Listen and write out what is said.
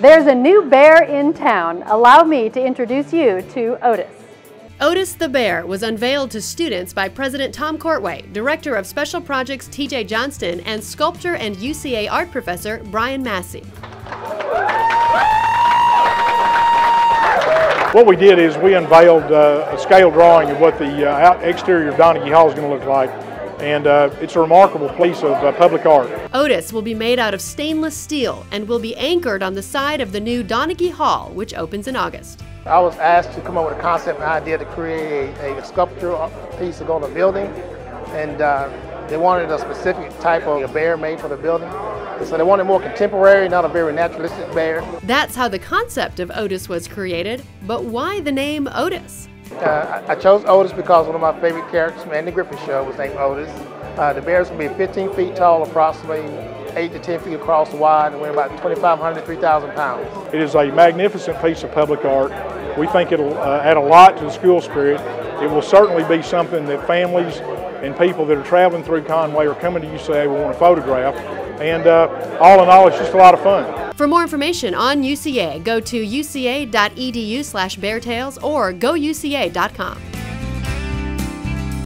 There's a new bear in town. Allow me to introduce you to Otis. Otis the Bear was unveiled to students by President Tom Courtway, Director of Special Projects TJ Johnston, and sculptor and UCA art professor Brian Massey. What we did is we unveiled uh, a scale drawing of what the uh, exterior of Donaghey Hall is going to look like and uh, it's a remarkable piece of uh, public art. Otis will be made out of stainless steel and will be anchored on the side of the new Donaghey Hall, which opens in August. I was asked to come up with a concept and idea to create a, a sculpture piece to go on the building, and uh, they wanted a specific type of bear made for the building. So they wanted more contemporary, not a very naturalistic bear. That's how the concept of Otis was created, but why the name Otis? Uh, I chose Otis because one of my favorite characters from Andy Griffith Show was named Otis. Uh, the bear is going to be 15 feet tall, approximately 8 to 10 feet across wide, and weigh about 2,500 to 3,000 pounds. It is a magnificent piece of public art. We think it'll uh, add a lot to the school spirit. It will certainly be something that families and people that are traveling through Conway or coming to UCA will want to photograph. And uh, all in all, it's just a lot of fun. For more information on UCA, go to uca.edu slash beartales or gouca.com.